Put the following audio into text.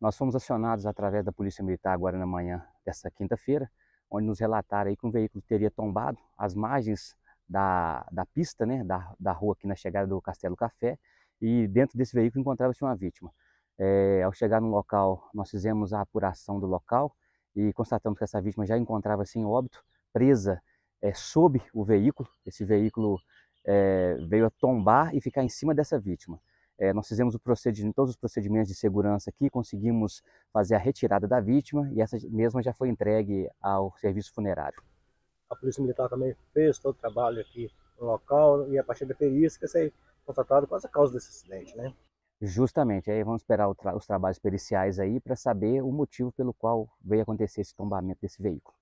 Nós fomos acionados através da Polícia Militar agora na manhã dessa quinta-feira, onde nos relataram aí que um veículo teria tombado às margens da, da pista, né, da, da rua aqui na chegada do Castelo Café, e dentro desse veículo encontrava-se uma vítima. É, ao chegar no local, nós fizemos a apuração do local e constatamos que essa vítima já encontrava-se em óbito, presa é, sob o veículo. Esse veículo é, veio a tombar e ficar em cima dessa vítima. É, nós fizemos todos os procedimentos de segurança aqui, conseguimos fazer a retirada da vítima e essa mesma já foi entregue ao serviço funerário. A Polícia Militar também fez todo o trabalho aqui no local e a partir da perícia foi constatado qual a causa desse acidente, né? Justamente, aí vamos esperar tra os trabalhos periciais aí para saber o motivo pelo qual veio acontecer esse tombamento desse veículo.